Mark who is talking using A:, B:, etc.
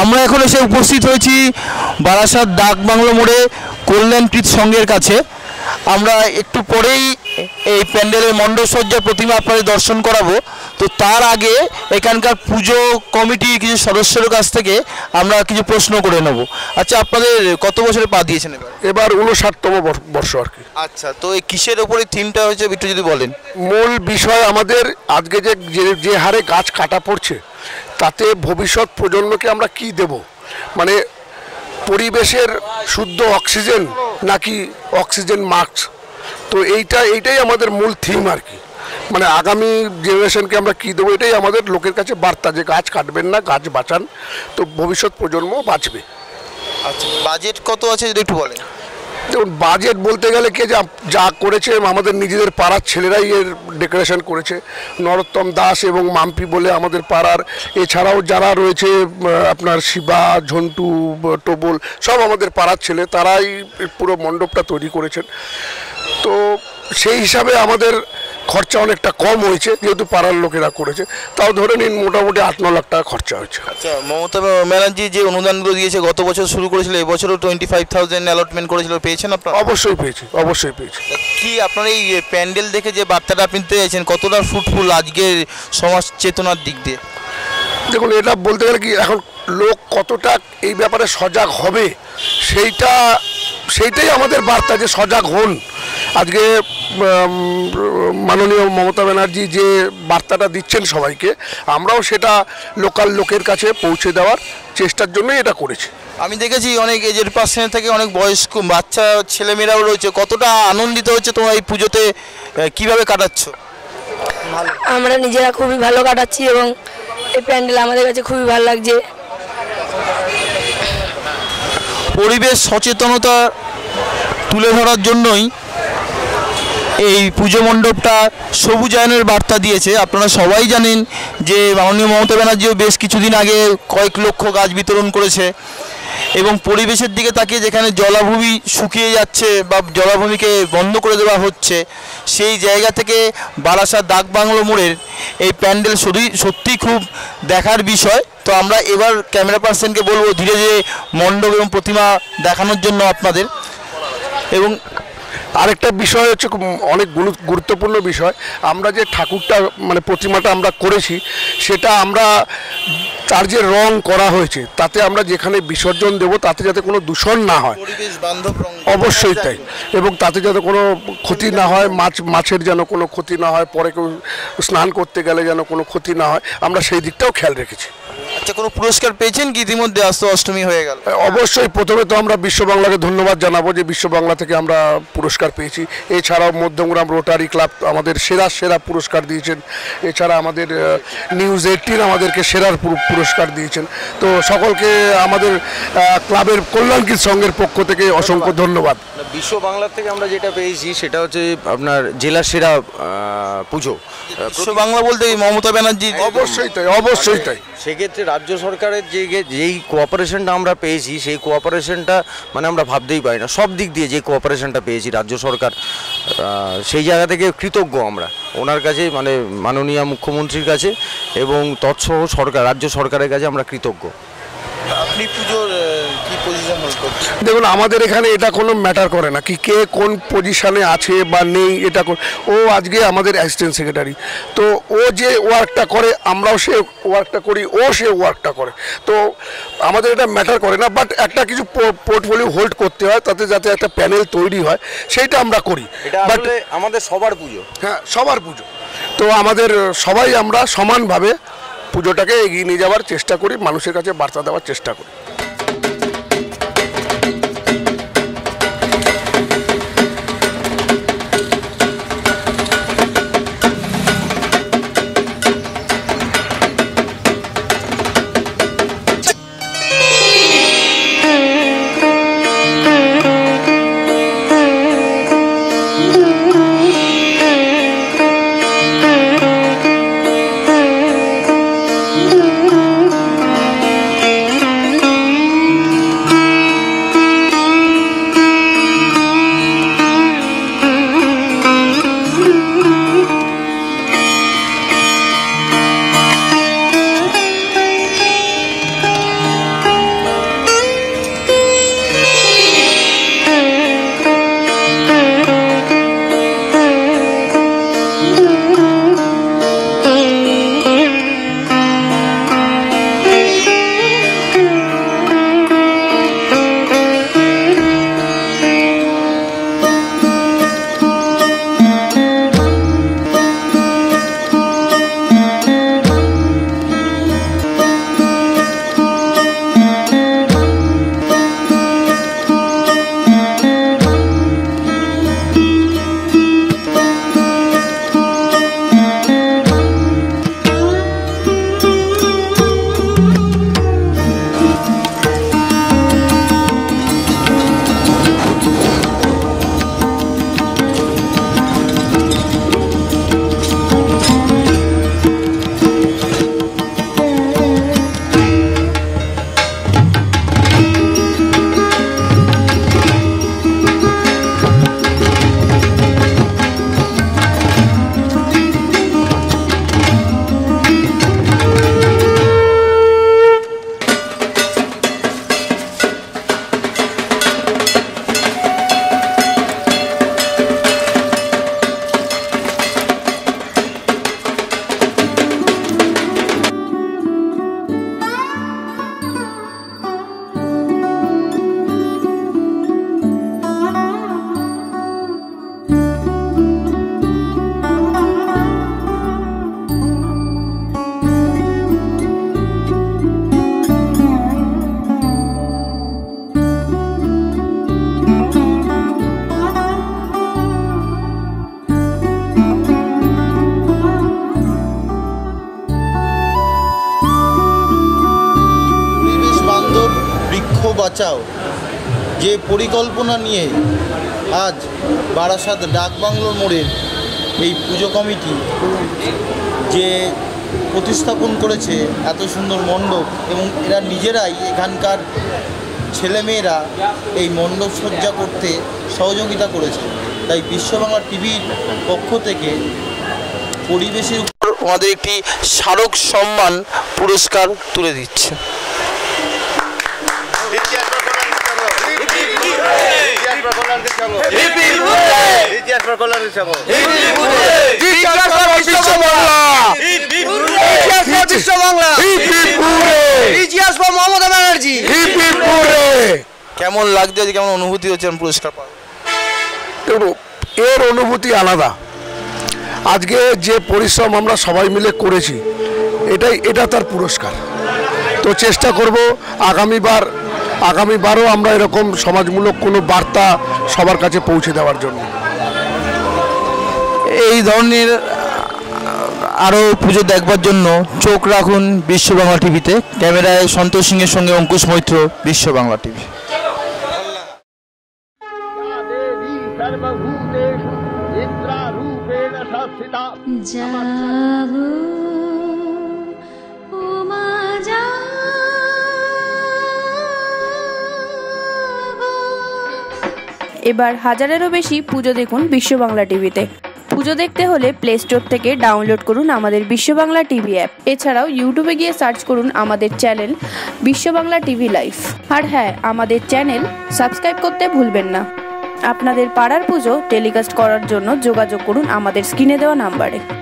A: আমরা এখন এসে উপস্থিত হয়েছি বারাসাত ডাক বাংলো মোড়ে কল্যাণপ্রীত সংঘের কাছে। আমরা একটু পরেই এই প্যান্ডেলের মণ্ডপসজ্জা প্রতিমা আপনাদের দর্শন করাবো। তো তার আগে এখানকার পুজো কমিটির কিছু সদস্যের কাছ থেকে আমরা কিছু প্রশ্ন করে নেব। আচ্ছা আপনাদের কত বছরে পা দিয়েছেন এবার?
B: এবার উনষাটতম বর- বর্ষ আর কি।
A: আচ্ছা তো এই কিসের ওপরে থিমটা হয়েছে একটু যদি বলেন?
B: মূল বিষয় আমাদের আজকে যে- যে হারে গাছ কাটা পড়ছে তাতে ভবিষ্যৎ প্রজন্মকে আমরা কি দেব? মানে পরিবেশের শুদ্ধ অক্সিজেন নাকি অক্সিজেন মাস্ক? তো এইটা, এইটাই আমাদের মূল থিম আর কি। মানে আগামী জেনারেশনকে আমরা কি দেবো এটাই আমাদের লোকের কাছে বার্তা যে গাছ কাটবেন না, গাছ বাঁচান, তো ভবিষ্যৎ প্রজন্ম বাঁচবে।
A: আচ্ছা বাজেট কত আছে যদি একটু বলেন?
B: দেখুন বাজেট বলতে গেলে কে যা যা করেছে, আমাদের নিজেদের পাড়ার ছেলেরাই এর ডেকোরেশন করেছে। নরোত্তম দাস এবং মাম্পি বলে আমাদের পাড়ার, এছাড়াও যারা রয়েছে আপনার শিবা, ঝন্টু টবল টোবল, সব আমাদের পাড়ার ছেলে, তারাই পুরো মণ্ডপটা তৈরি করেছেন। তো সেই হিসাবে আমাদের খরচা অনেকটা কম হয়েছে যেহেতু পাড়ার লোকেরা করেছে। তাও ধরে নিন মোটামুটি আট ন লাখ টাকা খরচা হয়েছে।
A: আচ্ছা মমতা ব্যানার্জি যে অনুদানগুলো দিয়েছে গত বছর শুরু করেছিল এবছরও টোয়েন্টি ফাইভ থাউজেন্ড অ্যালটমেন্ট করেছিল। পেয়েছেন আপনার?
B: অবশ্যই পেয়েছি অবশ্যই পেয়েছি।
A: কি আপনার এই প্যান্ডেল দেখে যে বার্তাটা আপনি দিতে চাইছেন কতটা ফ্রুটফুল আজকের সমাজ চেতনার দিক দিয়ে?
B: দেখুন এটা বলতে গেলে কি এখন লোক কতটা এই ব্যাপারে সজাগ হবে সেইটা সেইটাই আমাদের বার্তা যে সজাগ হন। আজকে মাননীয় মমতা ব্যানার্জি যে বার্তাটা দিচ্ছেন সবাইকে আমরাও সেটা লোকাল লোকের কাছে পৌঁছে দেওয়ার চেষ্টার জন্যই এটা করেছি।
A: আমি দেখেছি অনেক এজের পার্সেন্ট থেকে অনেক বয়স্ক বাচ্চা ছেলেমেয়েরাও রয়েছে। কতটা আনন্দিত হচ্ছে তোমার এই পুজোতে কীভাবে কাটাচ্ছ?
C: আমরা নিজেরা খুবই ভালো কাটাচ্ছি এবং এই প্যান্ডেল আমাদের কাছে খুবই ভালো লাগছে।
A: পরিবেশ সচেতনতা তুলে ধরার জন্যই এই পুজো মণ্ডপটা সবুজায়নের বার্তা দিয়েছে। আপনারা সবাই জানেন যে মাননীয় মমতা ব্যানার্জিও বেশ কিছুদিন আগে কয়েক লক্ষ গাছ বিতরণ করেছে এবং পরিবেশের দিকে তাকিয়ে যেখানে জলাভূমি শুকিয়ে যাচ্ছে বা জলাভূমিকে বন্ধ করে দেওয়া হচ্ছে, সেই জায়গা থেকে বারাসাত ডাক বাংলো মোড়ের এই প্যান্ডেল সত্যি খুব দেখার বিষয়। তো আমরা এবার ক্যামেরা পার্সনকে বলব ধীরে ধীরে মণ্ডপ এবং প্রতিমা দেখানোর জন্য আপনাদের। এবং
B: আরেকটা বিষয় হচ্ছে খুব অনেক গুরুত্বপূর্ণ বিষয়। আমরা যে ঠাকুরটা মানে প্রতিমাটা আমরা করেছি সেটা আমরা তার যে রং করা হয়েছে তাতে আমরা যেখানে বিসর্জন দেব তাতে যাতে কোনো দূষণ না হয়। অবশ্যই তাই। এবং তাতে যাতে কোনো ক্ষতি না হয় মাছ মাছের যেন কোনো ক্ষতি না হয় পরে কেউ স্নান করতে গেলে যেন কোনো ক্ষতি না হয় আমরা সেই দিকটাও খেয়াল রেখেছি।
A: আচ্ছা কোনো পুরস্কার পেয়েছেন কি? ইতিমধ্যে আস্ত অষ্টমী হয়ে গেল।
B: অবশ্যই। প্রথমে তো আমরা বিশ্ব বাংলাকে ধন্যবাদ জানাব যে বিশ্ব বাংলা থেকে আমরা পুরস্কার পেয়েছি। এছাড়াও মধ্যমগ্রাম রোটারি ক্লাব আমাদের সেরা সেরা পুরস্কার দিয়েছেন। এছাড়া আমাদের নিউজ এইটিন আমাদেরকে সেরার পুরস্কার দিয়েছেন। তো সকলকে আমাদের ক্লাবের কল্যাণকীর সংঘের পক্ষ থেকে অসংখ্য ধন্যবাদ।
D: বিশ্ব বাংলার থেকে আমরা যেটা পেয়েছি সেটা হচ্ছে আপনার জেলা সেরা পুজো।
A: বিশ্ব বাংলা বলতে মমতা ব্যানার্জি
B: অবশ্যই তাই অবশ্যই তাই।
D: সেক্ষেত্রে রাজ্য সরকারের যে যেই কোঅপারেশনটা আমরা পেয়েছি, সেই কোঅপারেশনটা মানে আমরা ভাবতেই পারি না। সব দিক দিয়ে যে কোঅপারেশনটা পেয়েছি রাজ্য সরকার সেই জায়গা থেকে কৃতজ্ঞ আমরা। ওনার কাছে মানে মাননীয় মুখ্যমন্ত্রীর কাছে এবং তৎসহ সরকার, রাজ্য সরকারের কাছে আমরা কৃতজ্ঞ।
A: আপনি পুজোর আহ, কি পজিশন হোল্ড করছেন
B: দেখুন আমাদের এখানে এটা কোনো ম্যাটার করে না। কি কে কোন পজিশনে আছে বা নেই এটা ও আজকে আমাদের অ্যাসিস্ট্যান্ট সেক্রেটারি তো ও যে ওয়ার্কটা করে আমরাও সে ওয়ার্কটা করি ও সে ওয়ার্কটা করে। তো আমাদের এটা ম্যাটার করে না বাট একটা কিছু পোর্টফোলিও হোল্ড করতে হয় তাতে যাতে একটা প্যানেল তৈরি হয় সেইটা আমরা করি। বাট
D: আমাদের সবার পুজো।
B: হ্যাঁ সবার পুজো। তো আমাদের সবাই আমরা সমানভাবে পুজোটাকে এগিয়ে নিয়ে যাওয়ার চেষ্টা করি মানুষের কাছে বার্তা দেওয়ার চেষ্টা করি।
E: বাঁচাও যে পরিকল্পনা নিয়ে আজ বারাসাত ডাকবাংলোর মোড়ের এই পুজো কমিটি যে প্রতিস্থাপন করেছে এত সুন্দর মণ্ডপ এবং এরা নিজেরাই এখানকার ছেলেমেয়েরা এই মণ্ডপ সজ্জা করতে সহযোগিতা করেছে। তাই বিশ্ববাংলা টিভির পক্ষ থেকে পরিবেশের উপর
A: আমাদের একটি স্মারক সম্মান পুরস্কার তুলে দিচ্ছে। কেমন? লাগছে কেমন অনুভূতি হচ্ছে আমি পুরস্কার
B: এর অনুভূতি আলাদা। আজকে যে পরিশ্রম আমরা সবাই মিলে করেছি এটাই এটা তার পুরস্কার। তো চেষ্টা করব আগামীবার আগামীবারও আমরা এরকম সমাজমূলক কোনো বার্তা সবার কাছে পৌঁছে দেওয়ার জন্য।
A: এই ধরনের আরও পুজো দেখবার জন্য চোখ রাখুন বিশ্ব বাংলা টিভিতে। ক্যামেরায় সন্তোষ সিংয়ের সঙ্গে অঙ্কুশ মৈত্র বিশ্ব বাংলা টিভি।
F: যাব
G: এবার হাজারেরও বেশি পুজো দেখুন বিশ্ব বাংলা টিভিতে। পুজো দেখতে হলে প্লে স্টোর থেকে ডাউনলোড করুন আমাদের বিশ্ব বাংলা টিভি অ্যাপ এছাড়াও ইউটিউবে গিয়ে সার্চ করুন আমাদের চ্যানেল বিশ্ব বাংলা টিভি লাইভ আর হ্যাঁ আমাদের চ্যানেল সাবস্ক্রাইব করতে ভুলবেন না। আপনাদের পাড়ার পুজো টেলিকাস্ট করার জন্য যোগাযোগ করুন আমাদের স্ক্রিনে দেওয়া নাম্বারে